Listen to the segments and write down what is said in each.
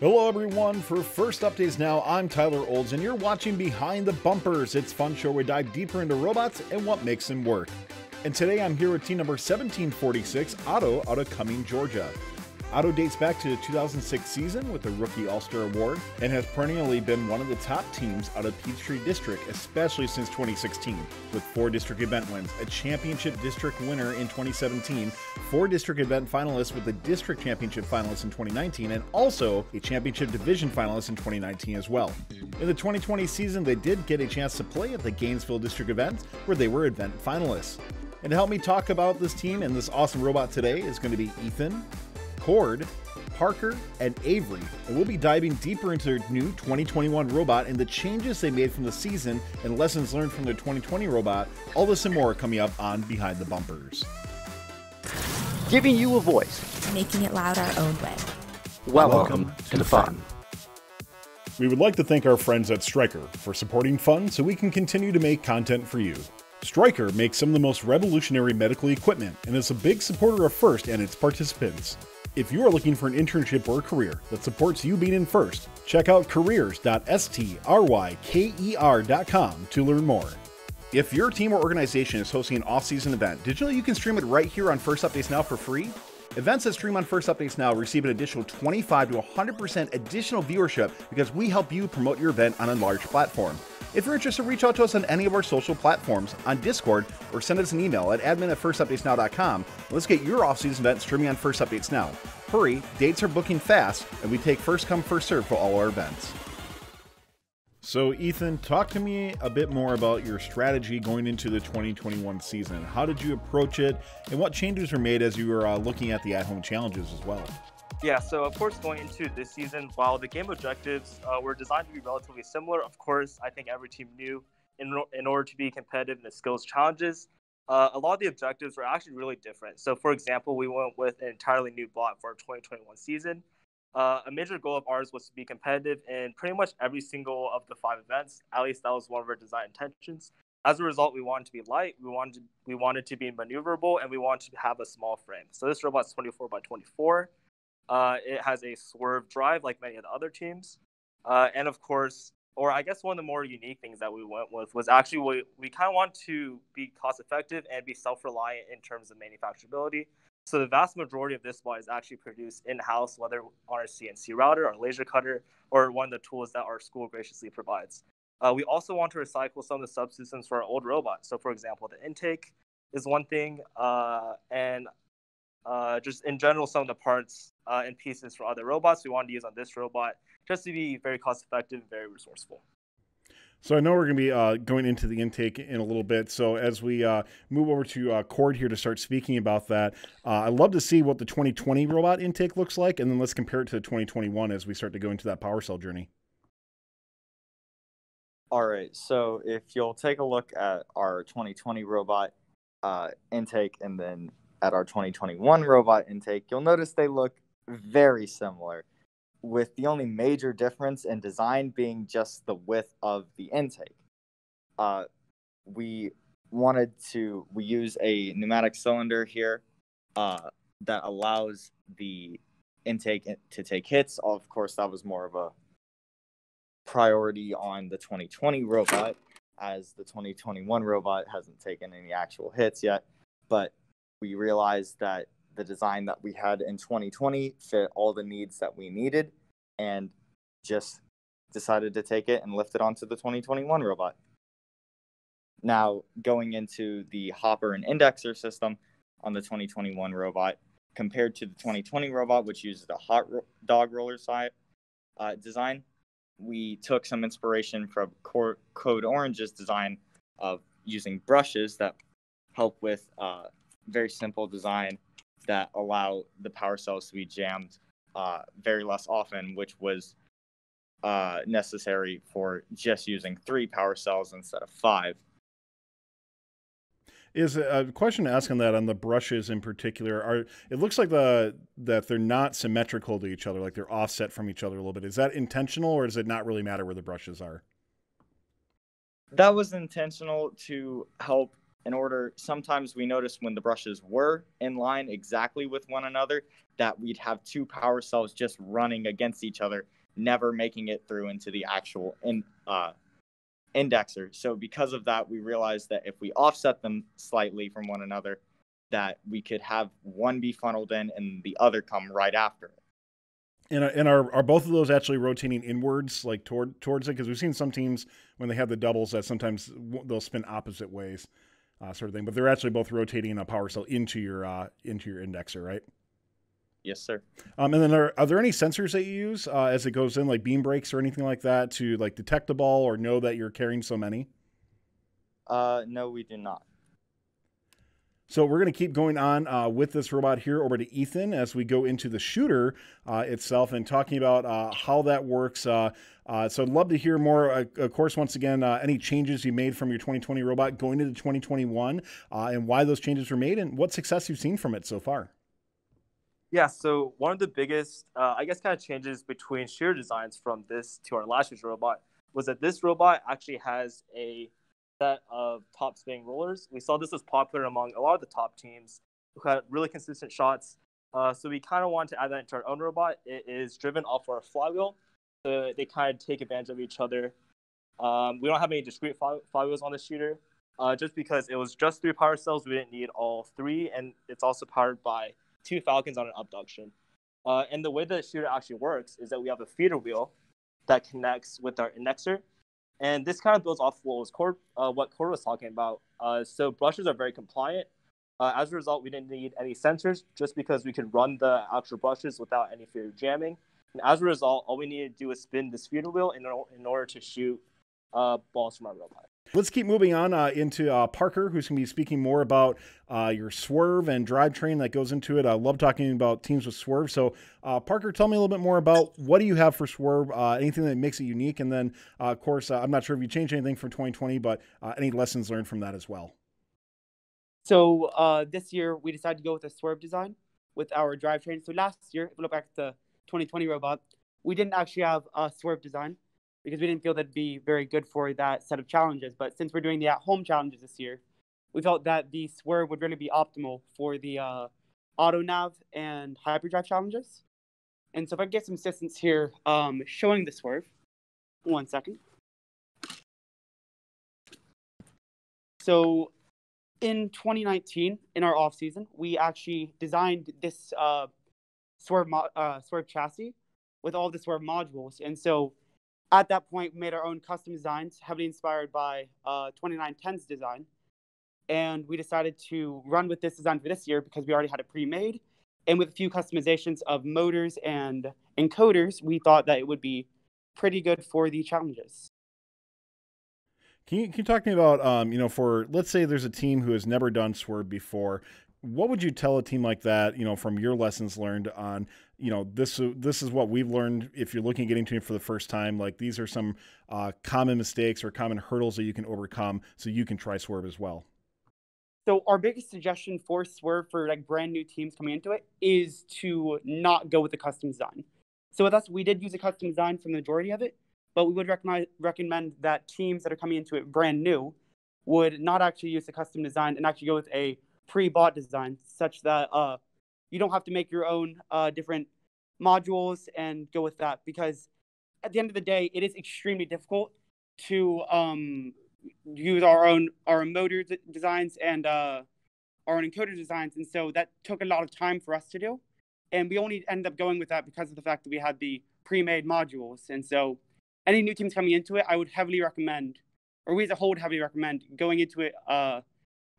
Hello, everyone. For First Updates Now, I'm Tyler Olds, and you're watching Behind the Bumpers. It's fun show where we dive deeper into robots and what makes them work. And today I'm here with team number 1746, Otto, out of Cumming, Georgia. Otto dates back to the 2006 season with the Rookie All Star Award and has perennially been one of the top teams out of Peachtree District, especially since 2016, with four district event wins, a championship district winner in 2017, four district event finalists with the district championship finalists in 2019, and also a championship division finalist in 2019 as well. In the 2020 season, they did get a chance to play at the Gainesville district event where they were event finalists. And to help me talk about this team and this awesome robot today is going to be Ethan, Cord, Parker, and Avery, and we'll be diving deeper into their new 2021 robot and the changes they made from the season and lessons learned from their 2020 robot. All this and more coming up on Behind the Bumpers. Giving you a voice. Making it loud our own way. Welcome, Welcome to the fun. We would like to thank our friends at Stryker for supporting fun so we can continue to make content for you. Stryker makes some of the most revolutionary medical equipment and is a big supporter of FIRST and its participants. If you are looking for an internship or career that supports you being in FIRST, check out careers.stryker.com to learn more. If your team or organization is hosting an off-season event, did you know you can stream it right here on First Updates Now for free? Events that stream on First Updates Now receive an additional 25 to 100% additional viewership because we help you promote your event on a large platform. If you're interested, reach out to us on any of our social platforms, on Discord, or send us an email at admin at firstupdatesnow.com. Let's get your off-season event streaming on First Updates Now. Hurry, dates are booking fast, and we take first come, first serve for all our events. So, Ethan, talk to me a bit more about your strategy going into the 2021 season. How did you approach it, and what changes were made as you were uh, looking at the at home challenges as well? Yeah, so of course, going into this season, while the game objectives uh, were designed to be relatively similar, of course, I think every team knew in, in order to be competitive in the skills challenges, uh, a lot of the objectives were actually really different. So, for example, we went with an entirely new block for our 2021 season. Uh, a major goal of ours was to be competitive in pretty much every single of the five events. At least that was one of our design intentions. As a result, we wanted to be light, we wanted to, we wanted to be maneuverable, and we wanted to have a small frame. So this robot's 24 by 24. Uh, it has a swerve drive like many of the other teams. Uh, and of course, or I guess one of the more unique things that we went with was actually we, we kind of want to be cost effective and be self reliant in terms of manufacturability. So the vast majority of this bot is actually produced in house, whether on our CNC router, our laser cutter, or one of the tools that our school graciously provides. Uh, we also want to recycle some of the subsystems for our old robots. So, for example, the intake is one thing, uh, and uh, just in general, some of the parts uh, and pieces for other robots we wanted to use on this robot just to be very cost effective and very resourceful. So I know we're going to be uh, going into the intake in a little bit. So as we uh, move over to uh, Cord here to start speaking about that, uh, I'd love to see what the 2020 robot intake looks like, and then let's compare it to the 2021 as we start to go into that power cell journey. All right. So if you'll take a look at our 2020 robot uh, intake and then at our 2021 robot intake, you'll notice they look very similar, with the only major difference in design being just the width of the intake. Uh, we wanted to we use a pneumatic cylinder here uh, that allows the intake to take hits. Of course, that was more of a priority on the 2020 robot, as the 2021 robot hasn't taken any actual hits yet. But we realized that the design that we had in 2020 fit all the needs that we needed and just decided to take it and lift it onto the 2021 robot. Now, going into the hopper and indexer system on the 2021 robot, compared to the 2020 robot, which uses a hot ro- dog roller side uh, design, we took some inspiration from Code Orange's design of using brushes that help with uh, very simple design that allow the power cells to be jammed uh, very less often, which was uh, necessary for just using three power cells instead of five. Is a question to ask on that on the brushes in particular? Are it looks like the that they're not symmetrical to each other, like they're offset from each other a little bit. Is that intentional, or does it not really matter where the brushes are? That was intentional to help in order sometimes we noticed when the brushes were in line exactly with one another that we'd have two power cells just running against each other never making it through into the actual in, uh, indexer. So because of that we realized that if we offset them slightly from one another that we could have one be funneled in and the other come right after it. And, and are, are both of those actually rotating inwards, like toward towards it? Because we've seen some teams when they have the doubles that sometimes they'll spin opposite ways uh, sort of thing. But they're actually both rotating a power cell into your uh, into your indexer, right? Yes, sir. Um, and then are, are there any sensors that you use uh, as it goes in, like beam breaks or anything like that, to like detect the ball or know that you're carrying so many? Uh, no, we do not. So we're going to keep going on uh, with this robot here over to Ethan as we go into the shooter uh, itself and talking about uh, how that works. Uh, uh, so I'd love to hear more. Uh, of course, once again, any changes you made from your 2020 robot going into 2021 and why those changes were made and what success you've seen from it so far. Yeah, so one of the biggest, I guess, kind of changes between shooter designs from this to our last year's robot was that this robot actually has a set of top spinning rollers. We saw this was popular among a lot of the top teams who had really consistent shots. Uh, so we kind of wanted to add that into our own robot. It is driven off our flywheel, so they kind of take advantage of each other. Um, we don't have any discrete fly- flywheels on the shooter, uh, just because it was just three power cells. We didn't need all three, and it's also powered by two Falcons on an abduction. Uh, and the way the shooter actually works is that we have a feeder wheel that connects with our indexer, and this kind of builds off what was Cord, uh, what Cord was talking about. Uh, so brushes are very compliant. Uh, as a result, we didn't need any sensors just because we could run the actual brushes without any fear of jamming. And as a result, all we needed to do is spin this feeder wheel in, in order to shoot uh, balls from our robot. Let's keep moving on uh, into uh, Parker, who's going to be speaking more about uh, your swerve and drivetrain that goes into it. I love talking about teams with swerve. So, uh, Parker, tell me a little bit more about what do you have for swerve, uh, anything that makes it unique, and then, uh, of course, I'm not sure if you changed anything from 2020, but any lessons learned from that as well. So this year we decided to go with a swerve design with our drivetrain. So last year, if we look back at the 2020 robot, we didn't actually have a swerve design because we didn't feel that'd be very good for that set of challenges. But since we're doing the at-home challenges this year, we felt that the swerve would really be optimal for the uh, auto nav and hyperdrive challenges. And so if I get some assistance here um, showing the swerve, one second. So in 2019, in our off season, we actually designed this uh, swerve mo- uh, swerve chassis with all the swerve modules, and so at that point, we made our own custom designs, heavily inspired by uh, 2910's design. And we decided to run with this design for this year because we already had it pre-made. And with a few customizations of motors and encoders, we thought that it would be pretty good for the challenges. Can you, can you talk to me about, um, you know, for let's say there's a team who has never done swerve before, what would you tell a team like that, you know, from your lessons learned on, you know, this this is what we've learned if you're looking at getting to it for the first time. Like these are some uh, common mistakes or common hurdles that you can overcome, so you can try Swerve as well. So our biggest suggestion for Swerve for like brand new teams coming into it is to not go with a custom design. So with us, we did use a custom design for the majority of it, but we would recommend recommend that teams that are coming into it brand new would not actually use a custom design and actually go with a pre-bought design such that uh, you don't have to make your own uh, different modules and go with that because at the end of the day it is extremely difficult to um, use our own our motor d- designs and uh, our own encoder designs. And so that took a lot of time for us to do. And we only ended up going with that because of the fact that we had the pre-made modules. And so any new teams coming into it i would heavily recommend or we as a whole would heavily recommend going into it uh,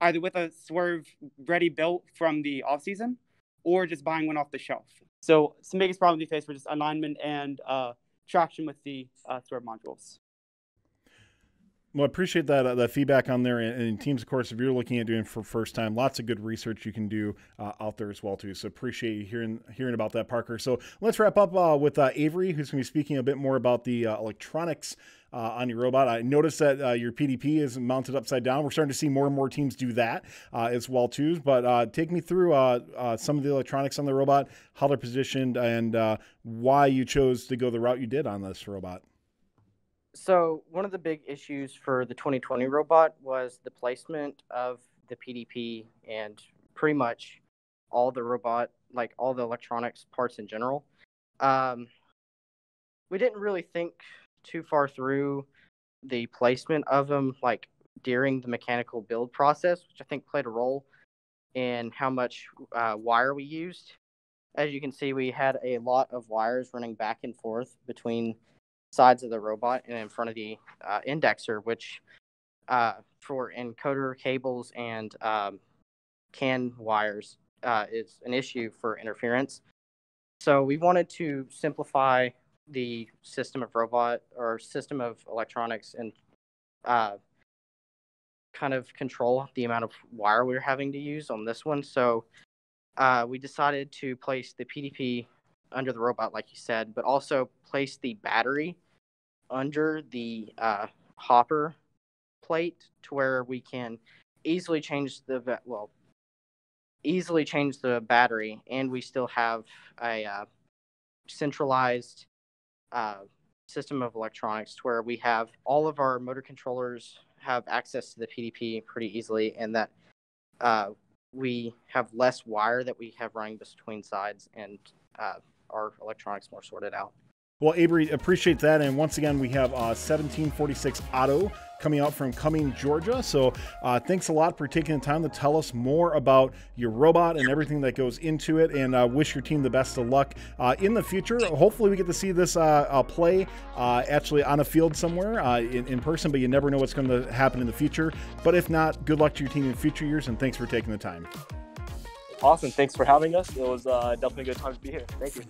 either with a swerve ready built from the off season or just buying one off the shelf. So some biggest problem we face were just alignment and uh, traction with the uh, swerve modules. Well, I appreciate that uh, that feedback on there. And, and, teams, of course, if you're looking at doing for first time, lots of good research you can do uh, out there as well too. So appreciate you hearing hearing about that, Parker. So let's wrap up uh, with uh, Avery, who's going to be speaking a bit more about the uh, electronics uh, on your robot. I noticed that uh, your PDP is mounted upside down. We're starting to see more and more teams do that uh, as well too. But uh, take me through some of the electronics on the robot, how they're positioned, and why you chose to go the route you did on this robot. So one of the big issues for the 2020 robot was the placement of the PDP and pretty much all the robot, like all the electronics parts in general. Um, we didn't really think too far through the placement of them, like during the mechanical build process, which I think played a role in how much uh, wire we used. As you can see, we had a lot of wires running back and forth between sides of the robot and in front of the uh, indexer, which uh, for encoder cables and um, CAN wires uh, is an issue for interference. So we wanted to simplify the system of robot or system of electronics and uh, kind of control the amount of wire we are having to use on this one. So uh, we decided to place the PDP under the robot, like you said, but also place the battery under the uh, hopper plate to where we can easily change the well easily change the battery and we still have a uh, centralized uh, system of electronics where we have all of our motor controllers have access to the PDP pretty easily and that uh, we have less wire that we have running between sides and uh, our electronics more sorted out. Well, Avery, appreciate that. And once again, we have uh, 1746 Otto coming out from Cumming, Georgia. So uh, thanks a lot for taking the time to tell us more about your robot and everything that goes into it. And uh, wish your team the best of luck uh, in the future. Hopefully, we get to see this uh, uh, play actually on a field somewhere in, in, person, but you never know what's going to happen in the future. But if not, good luck to your team in future years. And thanks for taking the time. Awesome. Thanks for having us. It was definitely a good time to be here. Thank you.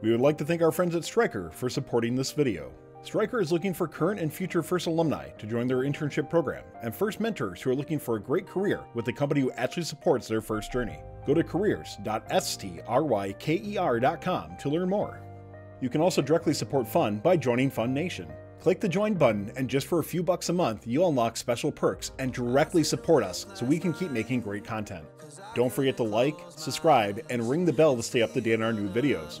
We would like to thank our friends at Stryker for supporting this video. Stryker is looking for current and future FIRST alumni to join their internship program, and FIRST mentors who are looking for a great career with a company who actually supports their FIRST journey. Go to careers.stryker.com to learn more. You can also directly support Fun by joining Fun Nation. Click the join button, and just for a few bucks a month, you'll unlock special perks and directly support us so we can keep making great content. Don't forget to like, subscribe, and ring the bell to stay up to date on our new videos.